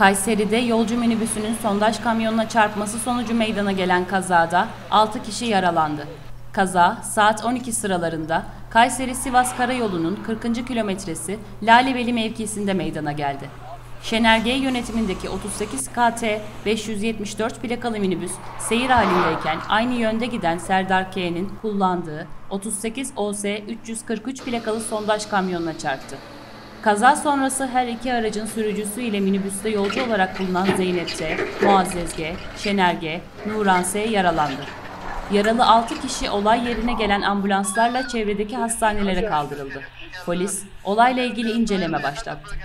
Kayseri'de yolcu minibüsünün sondaj kamyonuna çarpması sonucu meydana gelen kazada 6 kişi yaralandı. Kaza saat 12 sıralarında Kayseri-Sivas Karayolu'nun 40. kilometresi Lalebeli mevkisinde meydana geldi. Şener G yönetimindeki 38 KT 574 plakalı minibüs seyir halindeyken aynı yönde giden Serdar K'nin kullandığı 38 OS 343 plakalı sondaj kamyonuna çarptı. Kaza sonrası her iki aracın sürücüsü ile minibüste yolcu olarak bulunan Zeynep T, Muazzez G, Nuran S yaralandı. Yaralı 6 kişi olay yerine gelen ambulanslarla çevredeki hastanelere kaldırıldı. Polis olayla ilgili inceleme başlattı.